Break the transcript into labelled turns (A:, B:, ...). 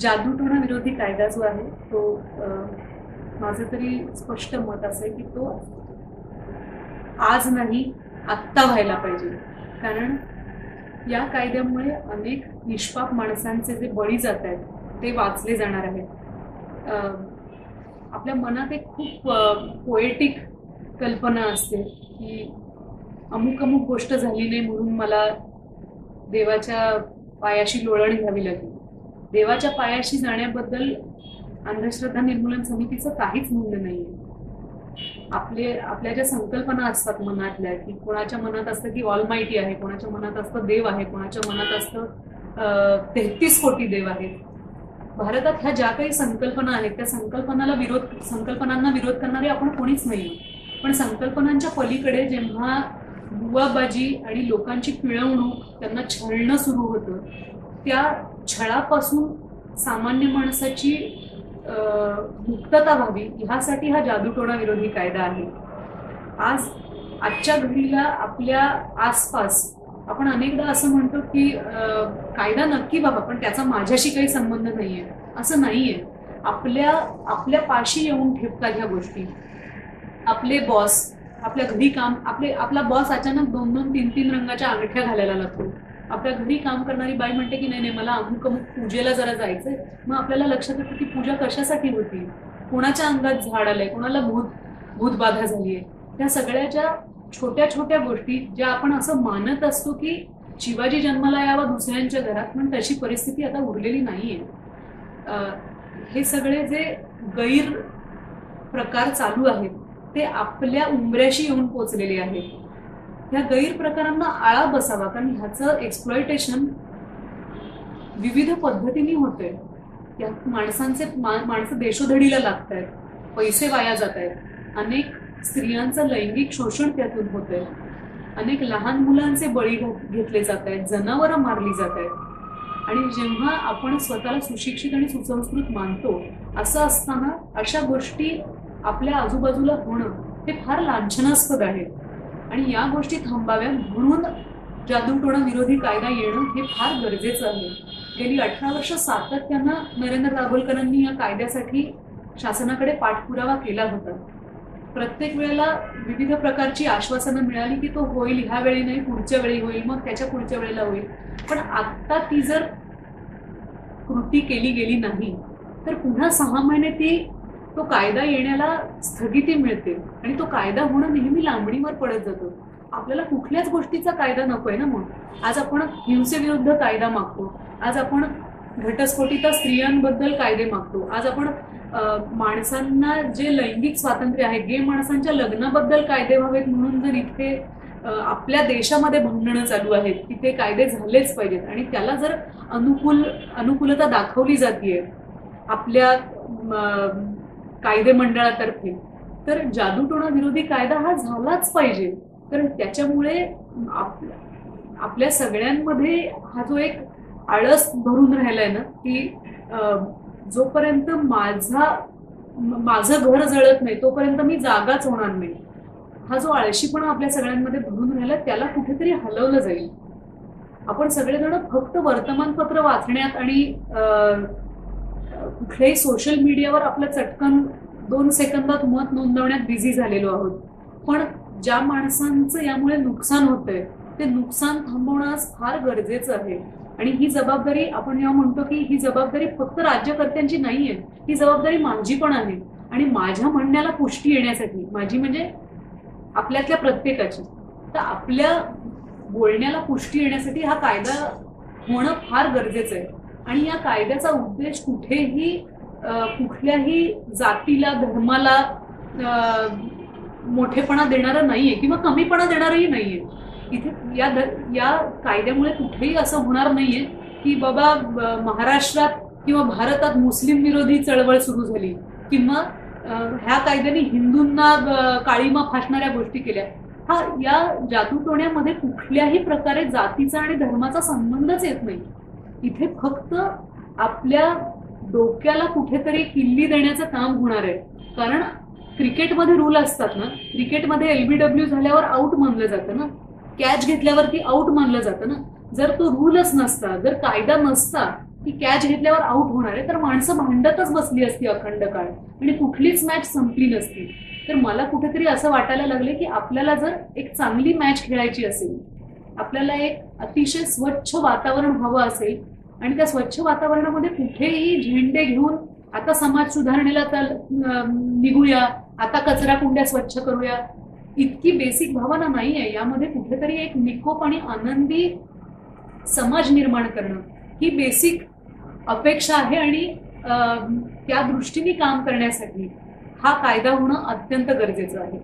A: जादूटोणा विरोधी कायदा जो आहे तो माझं तरी स्पष्ट मत असं आहे की तो आज नाही आत्ता व्हायला पाहिजे. कारण या कायद्यामुळे अनेक निष्पाप माणसांचे जे बळी जात आहेत ते वाचले जाणार आहेत. आपल्या मनात एक खूप पोएटिक कल्पना असते की अमुक अमुक गोष्ट झाली नाही म्हणून मला देवाच्या पायाशी लोळण घ्यावी लागली. देवाच्या पायाशी जाण्याबद्दल अंधश्रद्धा निर्मूलन समितीचं काहीच म्हणणं नाहीये. आपले आपल्या ज्या संकल्पना असतात मनातल्या की कोणाच्या मनात असतं की ऑलमाइटी आहे कोणाच्या मनात असतं देव आहे कोणाच्या मनात असतं तेहतीस कोटी देव आहेत. भारतात ह्या ज्या काही संकल्पना आहेत त्या संकल्पनाला विरोध संकल्पनांना विरोध करणारे आपण कोणीच नाही पण संकल्पनांच्या पलीकडे जेव्हा बुवाबाजी आणि लोकांची पिळवणूक त्यांना छळणं सुरू होतं त्या छळापासून सामान्य माणसाची अं, मुक्तता व्हावी ह्यासाठी हा जादूटोणा विरोधी कायदा आहे. आज आजच्या घडीला आपल्या आसपास आपण अनेकदा असं म्हणतो की अं, कायदा नक्की व्हावा पण त्याचा माझ्याशी काही संबंध नाहीये. असं नाहीये. आपल्या आपल्या पाशी येऊन ठेपतात ह्या गोष्टी. आपले बॉस आपल्या घरी काम आपले आपला बॉस अचानक दोन दोन तीन तीन रंगाच्या अंगठ्या घालायला लागतो. आपल्या घरी काम करणारी बाई म्हणते की नाही नाही मला अमुक अमुक पूजेला जरा जायचंय. मग आपल्याला लक्षात येतं की पूजा कशासाठी होती? कोणाच्या अंगात झाड आलंय? कोणाला भूत भूतबाधा झालीये? त्या सगळ्या ज्या छोट्या छोट्या गोष्टी ज्या आपण असं मानत असतो की शिवाजी जन्माला यावा दुसऱ्यांच्या घरात पण तशी परिस्थिती आता उरलेली नाहीये. अं, हे सगळे जे गैर प्रकार चालू आहेत ते आपल्या उंबऱ्याशी येऊन पोचलेले आहेत. ह्या गैरप्रकारांना आळा बसावा. कारण ह्याचं एक्सप्लॉयटेशन विविध पद्धतीने होते या माणसांचे माणसं देशोधडीला लागत आहेत पैसे वाया जात आहेत अनेक स्त्रियांचं लैंगिक शोषण त्यातून होत आहे अनेक लहान मुलांचे बळी घेतले जात आहेत जनावरं मारली जात आहेत आणि जेव्हा आपण स्वतःला सुशिक्षित आणि सुसंस्कृत मानतो असं असताना अशा गोष्टी आपल्या आजूबाजूला होणं हे फार लांछनास्पद आहे. आणि या गोष्टी थांबाव्या म्हणून जादूटोणा विरोधी कायदा येणं हे फार गरजेचं आहे. गेली अठरा वर्ष सातत्यानं नरेंद्र दाभोलकरांनी या कायद्यासाठी शासनाकडे पाठपुरावा केला होता. प्रत्येक वेळेला विविध प्रकारची आश्वासनं मिळाली की तो होईल ह्या वेळी नाही पुढच्या वेळी होईल मग त्याच्या पुढच्या वेळेला होईल. पण आत्ता ती जर कृती केली गेली नाही तर पुन्हा सहा महिने ती तो कायदा येण्याला स्थगिती मिळते आणि तो कायदा होणं नेहमी लांबणीवर पडत जातो. आपल्याला कुठल्याच गोष्टीचा कायदा नको आहे ना म्हणून. आज आपण हिंसेविरुद्ध कायदा मागतो. आज आपण घटस्फोटीत स्त्रियांबद्दल कायदे मागतो. आज आपण माणसांना जे लैंगिक स्वातंत्र्य आहे गे माणसांच्या लग्नाबद्दल कायदे व्हावेत म्हणून जर इथे आपल्या देशामध्ये भांडणं चालू आहेत की ते कायदे झालेच पाहिजेत. आणि त्याला जर अनुकूल अनुकूलता दाखवली जाते आपल्या कायदे मंडळातर्फे तर जादूटोणा विरोधी कायदा हा झालाच पाहिजे. कारण त्याच्यामुळे आपल्या आपल्या सगळ्यांमध्ये हा जो एक आळस भरून राहिलाय ना की जोपर्यंत माझा माझं घर जळत नाही तोपर्यंत मी जागाच होणार नाही. हा जो आळशीपणा आपल्या सगळ्यांमध्ये भरून राहिला त्याला कुठेतरी हलवलं जाईल. आपण सगळेजण फक्त वर्तमानपत्र वाचण्यात आणि अं, कुठल्याही सोशल मीडियावर आपलं चटकन दोन सेकंदात मत नोंदवण्यात बिझी झालेलो आहोत. पण ज्या माणसांचं यामुळे नुकसान होतंय ते नुकसान थांबवणं फार गरजेचं आहे. आणि ही जबाबदारी आपण जेव्हा म्हणतो की ही जबाबदारी फक्त राज्यकर्त्यांची नाहीये ही जबाबदारी माझी पण आहे. आणि माझ्या म्हणण्याला पुष्टी येण्यासाठी माझी म्हणजे आपल्यातल्या प्रत्येकाची. तर आपल्या बोलण्याला पुष्टी येण्यासाठी हा कायदा होणं फार गरजेचं आहे. आणि या कायद्याचा उद्देश कुठेही कुठल्याही जातीला धर्माला मोठेपणा देणारा नाहीये किंवा कमीपणा देणारही नाहीये. इथे या या कायद्यामुळे कुठेही असं होणार नाहीये की बाबा महाराष्ट्रात किंवा भारतात मुस्लिम विरोधी चळवळ सुरू झाली किंवा ह्या कायद्याने हिंदूंना काळीमा फासणाऱ्या गोष्टी केल्या. हा या जादूटोण्यामध्ये कुठल्याही प्रकारे जातीचा आणि धर्माचा संबंधच येत नाही. इथे फक्त आपल्या डोक्याला कुठेतरी किल्ली देण्याचं काम होणार आहे. कारण क्रिकेटमध्ये रूल असतात ना क्रिकेटमध्ये एलबीडब्ल्यू झाल्यावर आउट मानलं जातं ना. कॅच घेतल्यावरती आउट मानलं जातं ना. जर तो रूलच नसता जर कायदा नसता की कॅच घेतल्यावर आऊट होणार आहे. तर माणसं भांडतच बसली असती अखंड काळ. आणि कुठलीच मॅच संपली नसती. तर मला कुठेतरी असं वाटायला लागले की आपल्याला जर एक चांगली मॅच खेळायची असेल आपल्याला एक अतिशय स्वच्छ वातावरण हवं असेल आणि त्या स्वच्छ वातावरणामध्ये कुठेही झेंडे घेऊन आता समाज सुधारणेला तर निघूया आता कचरा कुंड्या स्वच्छ करूया इतकी बेसिक भावना नाही आहे यामध्ये कुठेतरी एक निकोप आणि आनंदी समाज निर्माण करणं ही बेसिक अपेक्षा आहे आणि त्या दृष्टीने काम करण्यासाठी हा कायदा होणं अत्यंत गरजेचं आहे.